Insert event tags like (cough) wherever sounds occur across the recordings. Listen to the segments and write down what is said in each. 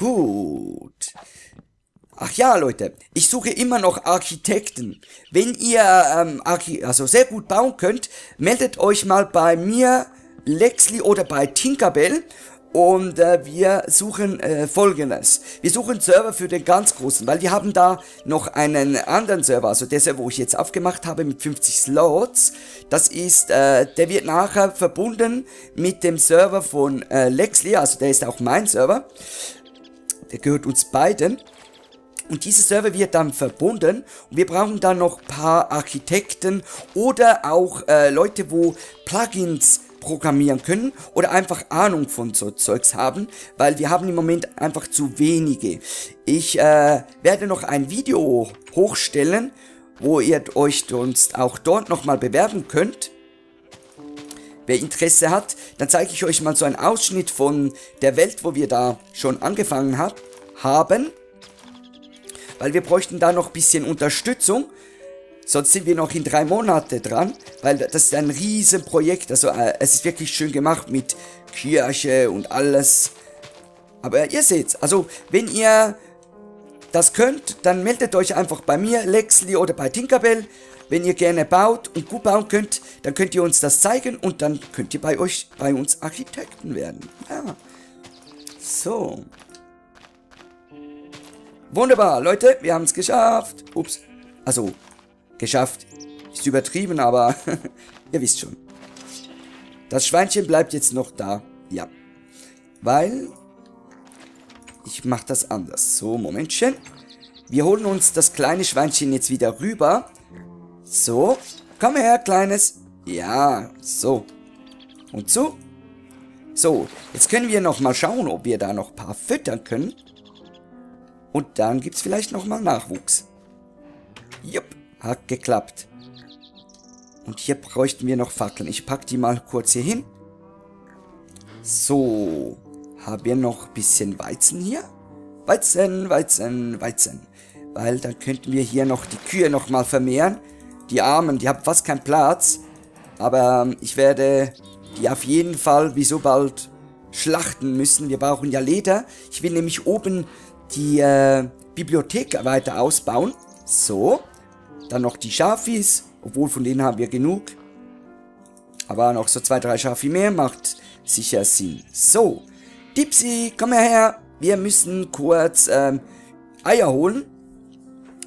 Gut. Ach ja, Leute, ich suche immer noch Architekten. Wenn ihr ähm, Archi also sehr gut bauen könnt, meldet euch mal bei mir, Lexley oder bei Tinkerbell und äh, wir suchen äh, folgendes. Wir suchen Server für den ganz großen, weil wir haben da noch einen anderen Server, also der Server, wo ich jetzt aufgemacht habe mit 50 Slots. Das ist, äh, der wird nachher verbunden mit dem Server von äh, Lexley, also der ist auch mein Server. Der gehört uns beiden. Und dieser Server wird dann verbunden und wir brauchen dann noch paar Architekten oder auch äh, Leute, wo Plugins programmieren können oder einfach Ahnung von so Zeugs haben, weil wir haben im Moment einfach zu wenige. Ich äh, werde noch ein Video hochstellen, wo ihr euch sonst auch dort nochmal bewerben könnt. Wer Interesse hat, dann zeige ich euch mal so einen Ausschnitt von der Welt, wo wir da schon angefangen hab, haben weil wir bräuchten da noch ein bisschen Unterstützung. Sonst sind wir noch in drei Monate dran, weil das ist ein Riesenprojekt. Also äh, es ist wirklich schön gemacht mit Kirche und alles. Aber ihr seht's, also wenn ihr das könnt, dann meldet euch einfach bei mir, Lexley oder bei Tinkerbell. Wenn ihr gerne baut und gut bauen könnt, dann könnt ihr uns das zeigen und dann könnt ihr bei euch, bei uns Architekten werden. Ja. So. Wunderbar, Leute, wir haben es geschafft. Ups. Also, geschafft. Ist übertrieben, aber (laughs) ihr wisst schon. Das Schweinchen bleibt jetzt noch da. Ja. Weil ich mache das anders. So, Momentchen. Wir holen uns das kleine Schweinchen jetzt wieder rüber. So. Komm her, Kleines. Ja, so. Und so. So, jetzt können wir noch mal schauen, ob wir da noch ein paar füttern können. Und dann gibt es vielleicht nochmal Nachwuchs. Jupp, hat geklappt. Und hier bräuchten wir noch Fackeln. Ich packe die mal kurz hier hin. So, haben wir noch ein bisschen Weizen hier? Weizen, Weizen, Weizen. Weil dann könnten wir hier noch die Kühe nochmal vermehren. Die Armen, die haben fast keinen Platz. Aber ähm, ich werde die auf jeden Fall, wie so bald, schlachten müssen. Wir brauchen ja Leder. Ich will nämlich oben die äh, Bibliothek weiter ausbauen. So. Dann noch die Schafis. Obwohl, von denen haben wir genug. Aber noch so zwei, drei Schafi mehr macht sicher Sinn. So. Dipsy, komm her. Wir müssen kurz ähm, Eier holen.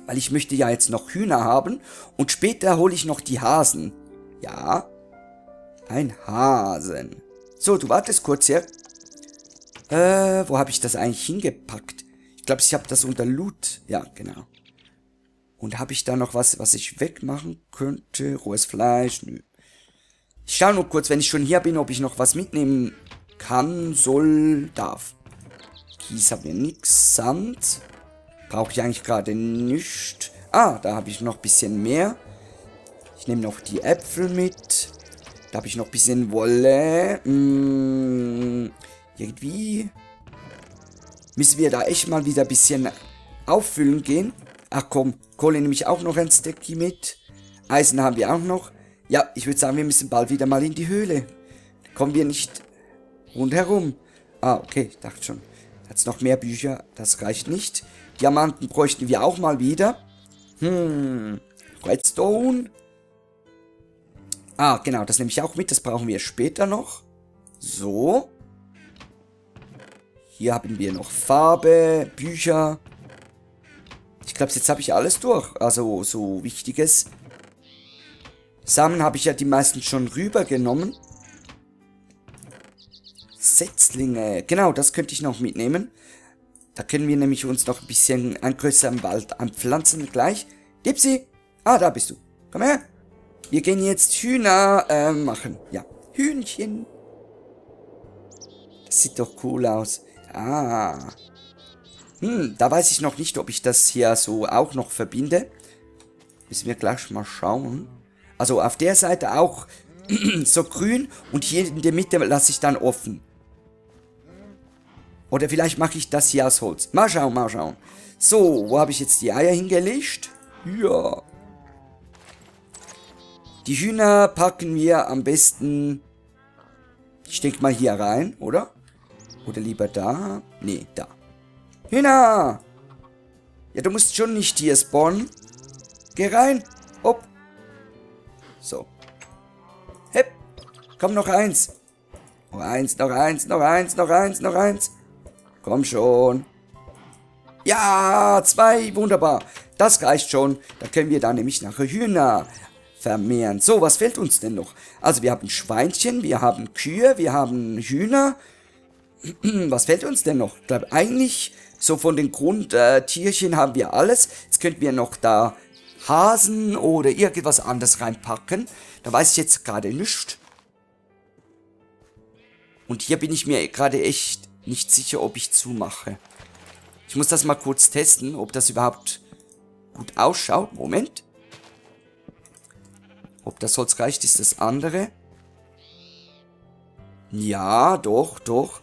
Weil ich möchte ja jetzt noch Hühner haben. Und später hole ich noch die Hasen. Ja. Ein Hasen. So, du wartest kurz hier. Äh, wo habe ich das eigentlich hingepackt? Ich glaube, ich habe das unter Loot. Ja, genau. Und habe ich da noch was, was ich wegmachen könnte? Rohes Fleisch? Nö. Ich schaue nur kurz, wenn ich schon hier bin, ob ich noch was mitnehmen kann, soll, darf. Kies haben wir nix. Sand. Brauche ich eigentlich gerade nicht. Ah, da habe ich noch ein bisschen mehr. Ich nehme noch die Äpfel mit. Da habe ich noch ein bisschen Wolle. Hm, irgendwie müssen wir da echt mal wieder ein bisschen auffüllen gehen. Ach komm, Kohle nehme ich auch noch ein Stecki mit. Eisen haben wir auch noch. Ja, ich würde sagen, wir müssen bald wieder mal in die Höhle. Kommen wir nicht rundherum. Ah, okay, ich dachte schon. Jetzt noch mehr Bücher, das reicht nicht. Diamanten bräuchten wir auch mal wieder. Hm, Redstone. Ah, genau, das nehme ich auch mit, das brauchen wir später noch. So. Hier haben wir noch Farbe, Bücher. Ich glaube, jetzt habe ich alles durch. Also so Wichtiges. Samen habe ich ja die meisten schon rübergenommen. Setzlinge. Genau, das könnte ich noch mitnehmen. Da können wir nämlich uns noch ein bisschen einen größeren Wald anpflanzen gleich. Dipsy! Ah, da bist du. Komm her. Wir gehen jetzt Hühner äh, machen. Ja, Hühnchen. Das sieht doch cool aus. Ah. Hm, da weiß ich noch nicht, ob ich das hier so auch noch verbinde. Müssen wir gleich mal schauen. Also auf der Seite auch (clears throat) so grün und hier in der Mitte lasse ich dann offen. Oder vielleicht mache ich das hier aus Holz. Mal schauen, mal schauen. So, wo habe ich jetzt die Eier hingelegt? Ja. Die Hühner packen wir am besten, ich denke mal hier rein, oder? Oder lieber da? Nee, da. Hühner! Ja, du musst schon nicht hier spawnen. Geh rein. Hopp. So. Hep. Komm, noch eins. Noch eins, noch eins, noch eins, noch eins, noch eins. Komm schon. Ja, zwei. Wunderbar. Das reicht schon. Da können wir dann nämlich nachher Hühner vermehren. So, was fehlt uns denn noch? Also wir haben Schweinchen, wir haben Kühe, wir haben Hühner. (clears throat) was fehlt uns denn noch? Ich glaube, eigentlich so von den Grundtierchen haben wir alles. Jetzt könnten wir noch da Hasen oder irgendwas anderes reinpacken. Da weiß ich jetzt gerade nichts. Und hier bin ich mir gerade echt nicht sicher, ob ich zumache. Ich muss das mal kurz testen, ob das überhaupt gut ausschaut. Moment. Ob das Holz reicht, ist das andere. Ja, doch, doch.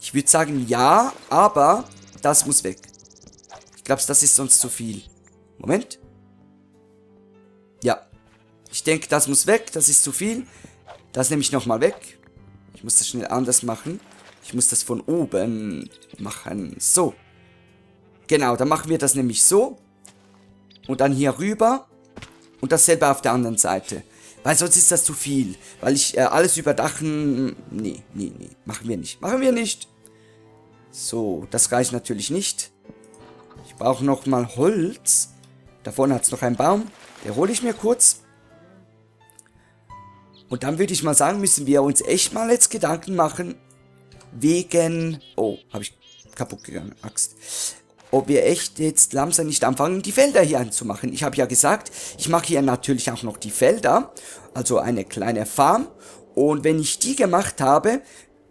Ich würde sagen ja, aber das muss weg. Ich glaube, das ist sonst zu viel. Moment. Ja. Ich denke, das muss weg. Das ist zu viel. Das nehme ich nochmal weg. Ich muss das schnell anders machen. Ich muss das von oben machen. So. Genau, dann machen wir das nämlich so. Und dann hier rüber. Und dasselbe auf der anderen Seite. Weil sonst ist das zu viel. Weil ich äh, alles überdachen... Nee, nee, nee. Machen wir nicht. Machen wir nicht. So, das reicht natürlich nicht. Ich brauche noch mal Holz. Da vorne hat es noch einen Baum. Den hole ich mir kurz. Und dann würde ich mal sagen, müssen wir uns echt mal jetzt Gedanken machen, wegen... Oh, habe ich kaputt gegangen, Axt. Ob wir echt jetzt langsam nicht anfangen, die Felder hier anzumachen. Ich habe ja gesagt, ich mache hier natürlich auch noch die Felder, also eine kleine Farm. Und wenn ich die gemacht habe,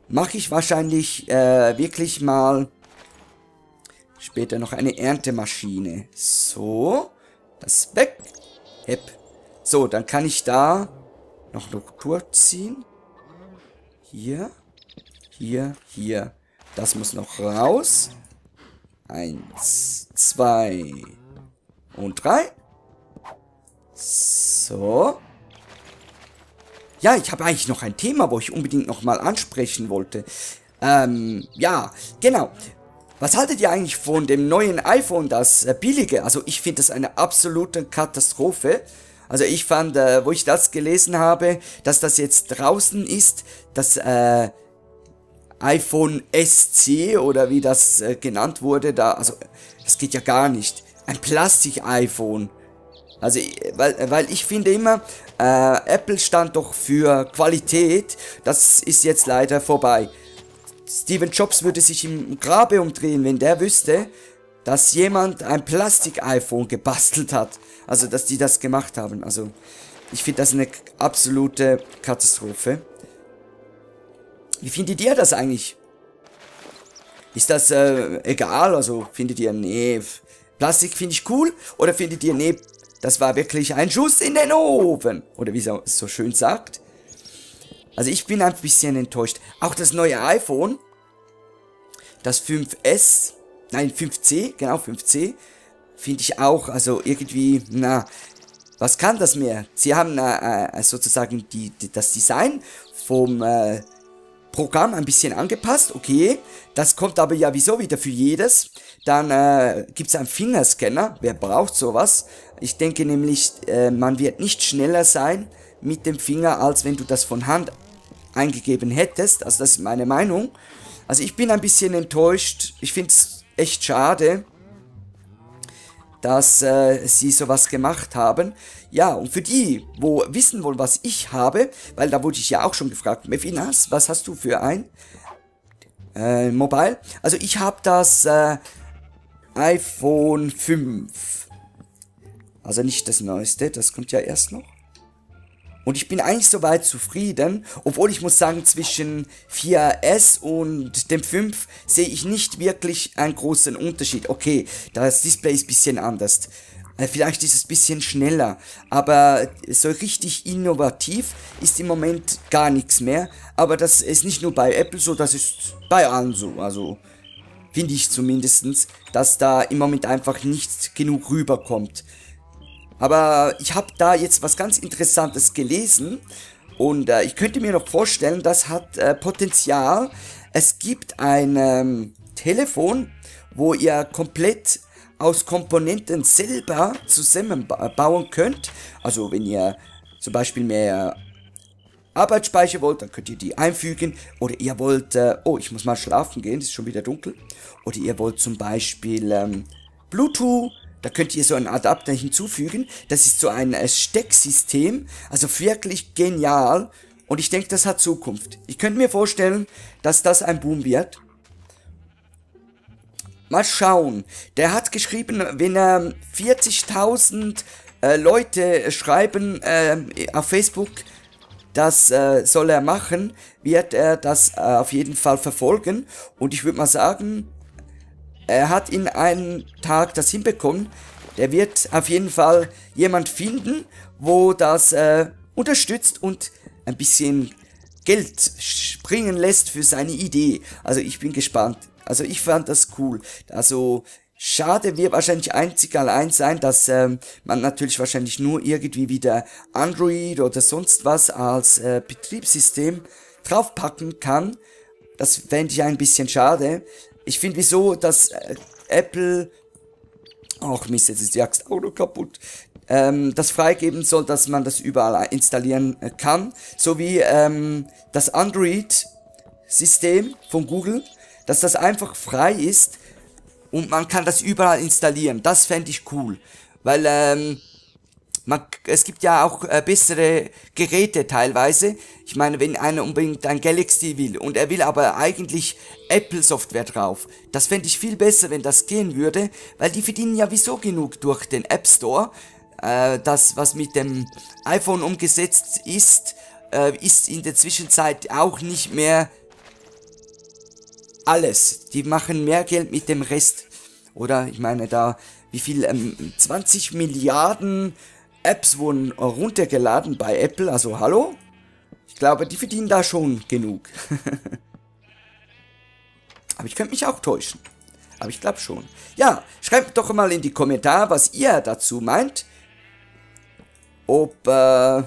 mache ich wahrscheinlich äh, wirklich mal später noch eine Erntemaschine. So, das weg. Hep. So, dann kann ich da noch eine Tour ziehen. Hier, hier, hier. Das muss noch raus. Eins, zwei und drei. So. Ja, ich habe eigentlich noch ein Thema, wo ich unbedingt nochmal ansprechen wollte. Ähm, ja, genau. Was haltet ihr eigentlich von dem neuen iPhone, das äh, billige? Also ich finde das eine absolute Katastrophe. Also ich fand, äh, wo ich das gelesen habe, dass das jetzt draußen ist, das äh, iPhone SC oder wie das äh, genannt wurde, da, also das geht ja gar nicht. Ein Plastik-iPhone. Also, weil, weil ich finde immer, äh, Apple stand doch für Qualität. Das ist jetzt leider vorbei. Steven Jobs würde sich im Grabe umdrehen, wenn der wüsste, dass jemand ein Plastik-iPhone gebastelt hat. Also, dass die das gemacht haben. Also, ich finde das eine absolute Katastrophe. Wie findet ihr das eigentlich? Ist das äh, egal? Also, findet ihr, nee, Plastik finde ich cool? Oder findet ihr, nee, das war wirklich ein Schuss in den Ofen. Oder wie es so schön sagt. Also ich bin ein bisschen enttäuscht. Auch das neue iPhone, das 5S, nein 5C, genau 5C, finde ich auch, also irgendwie, na, was kann das mehr? Sie haben äh, äh, sozusagen die, die, das Design vom äh, Programm ein bisschen angepasst, okay. Das kommt aber ja wieso wieder für jedes. Dann äh, gibt es einen Fingerscanner, wer braucht sowas? Ich denke nämlich, äh, man wird nicht schneller sein mit dem Finger, als wenn du das von Hand eingegeben hättest. Also das ist meine Meinung. Also ich bin ein bisschen enttäuscht. Ich finde es echt schade, dass äh, sie sowas gemacht haben. Ja, und für die, wo wissen wollen, was ich habe, weil da wurde ich ja auch schon gefragt, Mefinas, was hast du für ein äh, Mobile? Also ich habe das äh, iPhone 5. Also nicht das neueste, das kommt ja erst noch. Und ich bin eigentlich soweit zufrieden, obwohl ich muss sagen, zwischen 4S und dem 5 sehe ich nicht wirklich einen großen Unterschied. Okay, das Display ist ein bisschen anders. Äh, vielleicht ist es ein bisschen schneller, aber so richtig innovativ ist im Moment gar nichts mehr. Aber das ist nicht nur bei Apple so, das ist bei allen so. Also finde ich zumindestens, dass da im Moment einfach nicht genug rüberkommt. Aber ich habe da jetzt was ganz Interessantes gelesen und äh, ich könnte mir noch vorstellen, das hat äh, Potenzial. Es gibt ein ähm, Telefon, wo ihr komplett aus Komponenten selber zusammenbauen könnt. Also wenn ihr zum Beispiel mehr Arbeitsspeicher wollt, dann könnt ihr die einfügen. Oder ihr wollt, äh, oh, ich muss mal schlafen gehen, es ist schon wieder dunkel. Oder ihr wollt zum Beispiel ähm, Bluetooth, da könnt ihr so einen Adapter hinzufügen. Das ist so ein äh, Stecksystem, also wirklich genial. Und ich denke, das hat Zukunft. Ich könnte mir vorstellen, dass das ein Boom wird. Mal schauen. Der hat geschrieben, wenn er 40.000 äh, Leute schreiben äh, auf Facebook, das äh, soll er machen, wird er das äh, auf jeden Fall verfolgen. Und ich würde mal sagen, er hat in einem Tag das hinbekommen. Der wird auf jeden Fall jemand finden, wo das äh, unterstützt und ein bisschen Geld springen lässt für seine Idee. Also ich bin gespannt. Also ich fand das cool. Also schade wird wahrscheinlich einzig allein sein, dass ähm, man natürlich wahrscheinlich nur irgendwie wieder Android oder sonst was als äh, Betriebssystem draufpacken kann. Das fände ich ein bisschen schade. Ich finde wieso, dass äh, Apple... Ach Mist, jetzt ist die Axt noch kaputt ähm, das freigeben soll, dass man das überall installieren äh, kann, sowie ähm, das Android-System von Google, dass das einfach frei ist und man kann das überall installieren. Das fände ich cool, weil ähm, man, es gibt ja auch äh, bessere Geräte teilweise. Ich meine, wenn einer unbedingt ein Galaxy will und er will aber eigentlich Apple Software drauf, das fände ich viel besser, wenn das gehen würde, weil die verdienen ja wieso genug durch den App Store äh, das, was mit dem iPhone umgesetzt ist, äh, ist in der Zwischenzeit auch nicht mehr alles. Die machen mehr Geld mit dem Rest. Oder ich meine da, wie viel, ähm, 20 Milliarden Apps wurden runtergeladen bei Apple, also hallo? Ich glaube, die verdienen da schon genug. (laughs) Aber ich könnte mich auch täuschen. Aber ich glaube schon. Ja, schreibt doch mal in die Kommentare, was ihr dazu meint ob äh,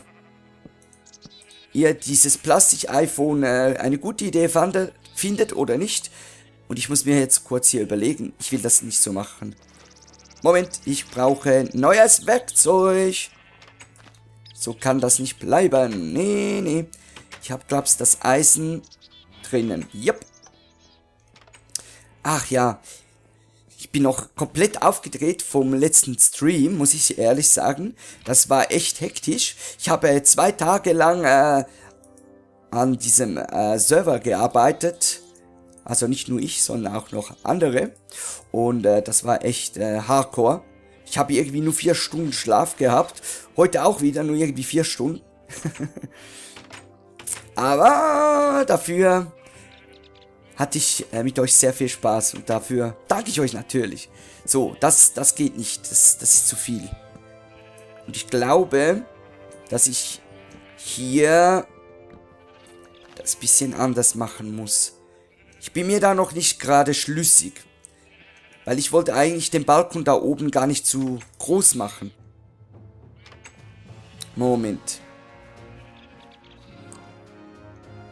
ihr dieses Plastik-iPhone äh, eine gute Idee fandet, findet oder nicht. Und ich muss mir jetzt kurz hier überlegen. Ich will das nicht so machen. Moment, ich brauche neues Werkzeug. So kann das nicht bleiben. Nee, nee. Ich habe, glaub's, das Eisen drinnen. Yep. Ach ja, ich bin noch komplett aufgedreht vom letzten Stream, muss ich ehrlich sagen. Das war echt hektisch. Ich habe zwei Tage lang äh, an diesem äh, Server gearbeitet. Also nicht nur ich, sondern auch noch andere. Und äh, das war echt äh, hardcore. Ich habe irgendwie nur vier Stunden Schlaf gehabt. Heute auch wieder nur irgendwie vier Stunden. (laughs) Aber dafür hatte ich äh, mit euch sehr viel Spaß und dafür danke ich euch natürlich. So, das, das geht nicht, das, das ist zu viel. Und ich glaube, dass ich hier das bisschen anders machen muss. Ich bin mir da noch nicht gerade schlüssig. Weil ich wollte eigentlich den Balkon da oben gar nicht zu groß machen. Moment.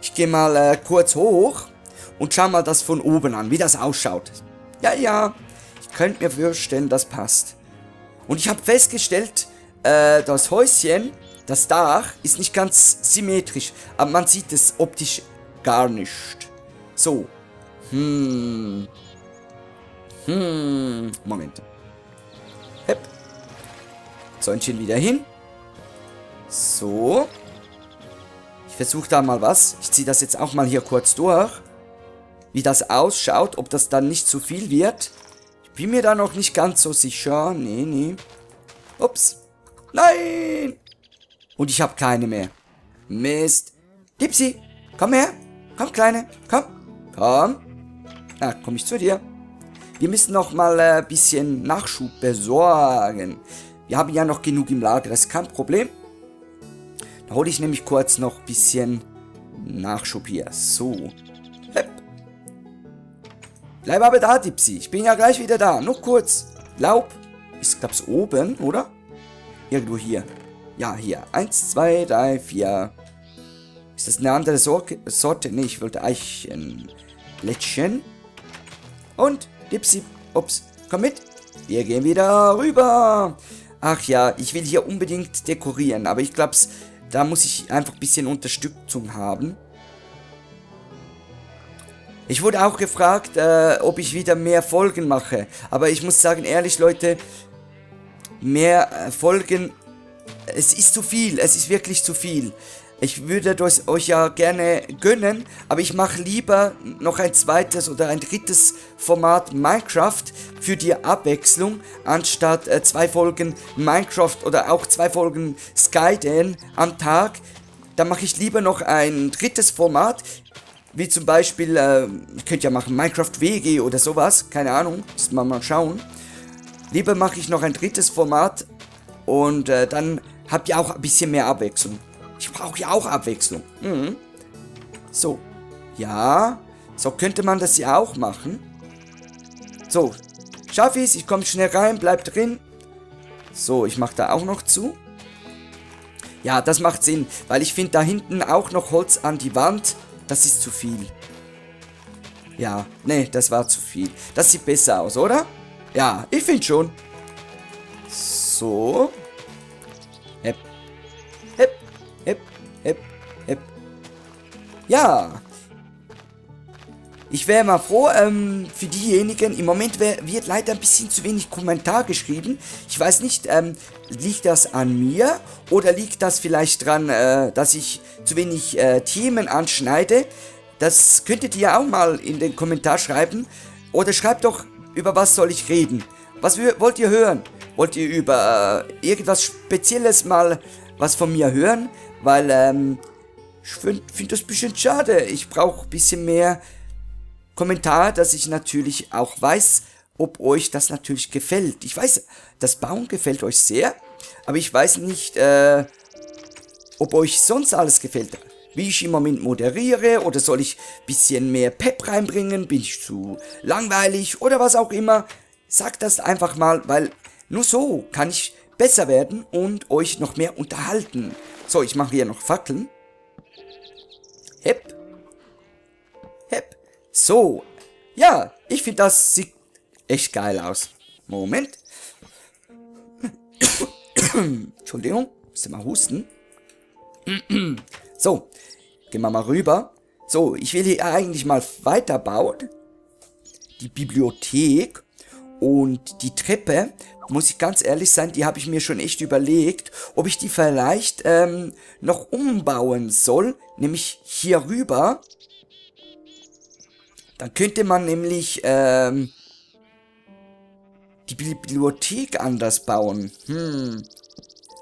Ich gehe mal äh, kurz hoch und schau mal das von oben an, wie das ausschaut. Ja, ja, ich könnte mir vorstellen, das passt. Und ich habe festgestellt, äh, das Häuschen, das Dach, ist nicht ganz symmetrisch, aber man sieht es optisch gar nicht. So. Hm. Hm. Moment. Hep. Zäunchen wieder hin. So. Ich versuche da mal was. Ich ziehe das jetzt auch mal hier kurz durch wie das ausschaut, ob das dann nicht zu viel wird. Ich bin mir da noch nicht ganz so sicher. Nee, nee. Ups. Nein! Und ich habe keine mehr. Mist. Dipsy, komm her. Komm, Kleine. Komm. Komm. Na, komm ich zu dir. Wir müssen noch mal ein äh, bisschen Nachschub besorgen. Wir haben ja noch genug im Lager, das ist kein Problem. Da hole ich nämlich kurz noch ein bisschen Nachschub hier. So. Bleib aber da, Dipsy. Ich bin ja gleich wieder da. Nur kurz. Laub. Ist, glaub's, oben, oder? Irgendwo hier. Ja, hier. Eins, zwei, drei, vier. Ist das eine andere Sorte? Sorte? Nee, ich wollte Eichenblättchen. Und, Dipsy, Ups, komm mit. Wir gehen wieder rüber. Ach ja, ich will hier unbedingt dekorieren, aber ich glaube, da muss ich einfach ein bisschen Unterstützung haben. Ich wurde auch gefragt, äh, ob ich wieder mehr Folgen mache. Aber ich muss sagen, ehrlich Leute, mehr äh, Folgen, es ist zu viel, es ist wirklich zu viel. Ich würde das euch ja gerne gönnen, aber ich mache lieber noch ein zweites oder ein drittes Format Minecraft für die Abwechslung, anstatt äh, zwei Folgen Minecraft oder auch zwei Folgen Skyden am Tag. Da mache ich lieber noch ein drittes Format, wie zum Beispiel, äh, ich könnte ja machen Minecraft WG oder sowas, keine Ahnung, müssen wir mal schauen. Lieber mache ich noch ein drittes Format und äh, dann habt ihr auch ein bisschen mehr Abwechslung. Ich brauche ja auch Abwechslung. Mhm. So. Ja. So könnte man das ja auch machen. So. Schaff ich's. Ich komme schnell rein. Bleib drin. So, ich mache da auch noch zu. Ja, das macht Sinn. Weil ich finde da hinten auch noch Holz an die Wand. Das ist zu viel. Ja, nee, das war zu viel. Das sieht besser aus, oder? Ja, ich finde schon. So. Hep, hep, hep. Ja. Ich wäre mal froh, ähm, für diejenigen, im Moment wär, wird leider ein bisschen zu wenig Kommentar geschrieben. Ich weiß nicht, ähm, liegt das an mir oder liegt das vielleicht dran, äh, dass ich zu wenig äh, Themen anschneide? Das könntet ihr auch mal in den Kommentar schreiben. Oder schreibt doch, über was soll ich reden? Was wollt ihr hören? Wollt ihr über äh, irgendwas Spezielles mal was von mir hören? Weil, ähm, ich finde find das ein bisschen schade. Ich brauche ein bisschen mehr Kommentar, dass ich natürlich auch weiß, ob euch das natürlich gefällt. Ich weiß, das Bauen gefällt euch sehr, aber ich weiß nicht, äh, ob euch sonst alles gefällt. Wie ich im Moment moderiere oder soll ich ein bisschen mehr Pep reinbringen? Bin ich zu langweilig oder was auch immer? Sagt das einfach mal, weil nur so kann ich besser werden und euch noch mehr unterhalten. So, ich mache hier noch Fackeln. Hep. Hep. So. Ja, ich finde, das sieht echt geil aus. Moment. Entschuldigung, müsste mal husten. so, gehen wir mal rüber. So, ich will hier eigentlich mal weiterbauen. Die Bibliothek und die Treppe muss ich ganz ehrlich sein, die habe ich mir schon echt überlegt, ob ich die vielleicht ähm, noch umbauen soll, nämlich hier rüber. Dann könnte man nämlich ähm, die Bibliothek anders bauen. Hm.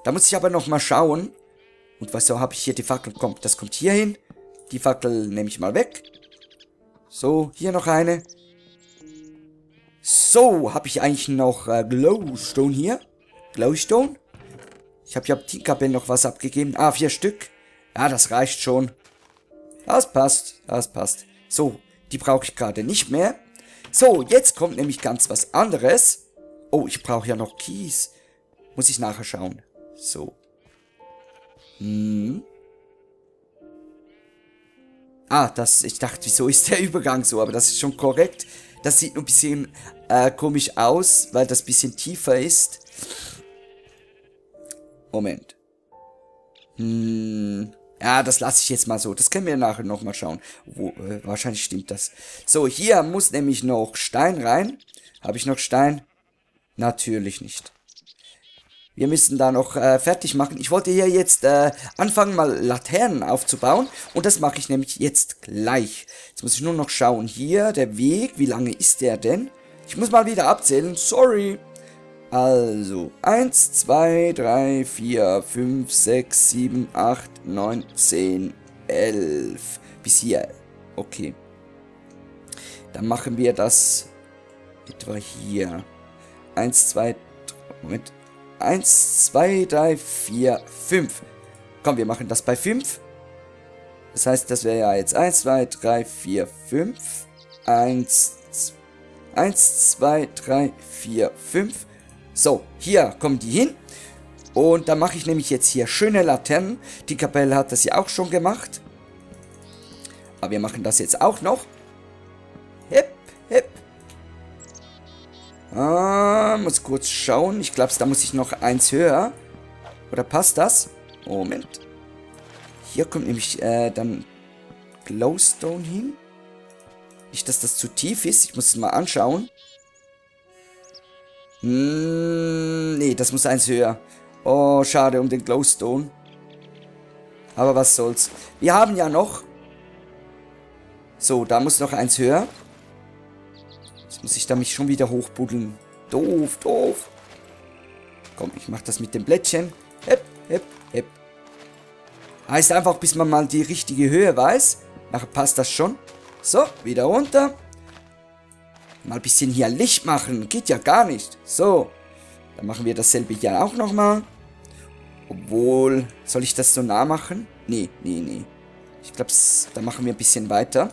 Da muss ich aber noch mal schauen. Und was so habe ich hier die Fackel? Kommt, das kommt hier hin. Die Fackel nehme ich mal weg. So, hier noch eine. So, habe ich eigentlich noch äh, Glowstone hier? Glowstone? Ich habe ja Tinkerbell noch was abgegeben. Ah, vier Stück. Ja, das reicht schon. Das passt, das passt. So, die brauche ich gerade nicht mehr. So, jetzt kommt nämlich ganz was anderes. Oh, ich brauche ja noch Kies. Muss ich nachher schauen. So. Hm. Ah, das, ich dachte, wieso ist der (laughs) Übergang so? Aber das ist schon korrekt. Das sieht nur ein bisschen äh, komisch aus, weil das bisschen tiefer ist. Moment. Hm. Ja, das lasse ich jetzt mal so. Das können wir nachher nochmal schauen. Wo, äh, wahrscheinlich stimmt das. So, hier muss nämlich noch Stein rein. Habe ich noch Stein? Natürlich nicht. Wir müssen da noch äh, fertig machen. Ich wollte hier jetzt äh, anfangen, mal Laternen aufzubauen. Und das mache ich nämlich jetzt gleich. Jetzt muss ich nur noch schauen. Hier, der Weg. Wie lange ist der denn? Ich muss mal wieder abzählen. Sorry. Also, 1, 2, 3, 4, 5, 6, 7, 8, 9, 10, 11. Bis hier. Okay. Dann machen wir das etwa hier. 1, 2, 3, Moment. 1, 2, 3, 4, 5. Komm, wir machen das bei 5. Das heißt, das wäre ja jetzt 1, 2, 3, 4, 5. 1, 1, 2, 3, 4, 5. So, hier kommen die hin. Und da mache ich nämlich jetzt hier schöne Laternen. Die Kapelle hat das ja auch schon gemacht. Aber wir machen das jetzt auch noch. Ah, muss kurz schauen. Ich glaube, da muss ich noch eins höher. Oder passt das? Moment. Hier kommt nämlich äh, dann Glowstone hin. Nicht, dass das zu tief ist. Ich muss es mal anschauen. Hm, nee, das muss eins höher. Oh, schade um den Glowstone. Aber was soll's. Wir haben ja noch... So, da muss noch eins höher. Jetzt muss ich da mich schon wieder hochbuddeln. Doof, doof. Komm, ich mach das mit dem Blättchen. Hep, hep, hep. Heißt einfach, bis man mal die richtige Höhe weiß. Nachher passt das schon. So, wieder runter. Mal ein bisschen hier Licht machen. Geht ja gar nicht. So. Dann machen wir dasselbe hier auch nochmal. Obwohl, soll ich das so nah machen? Nee, nee, nee. Ich glaube, da machen wir ein bisschen weiter.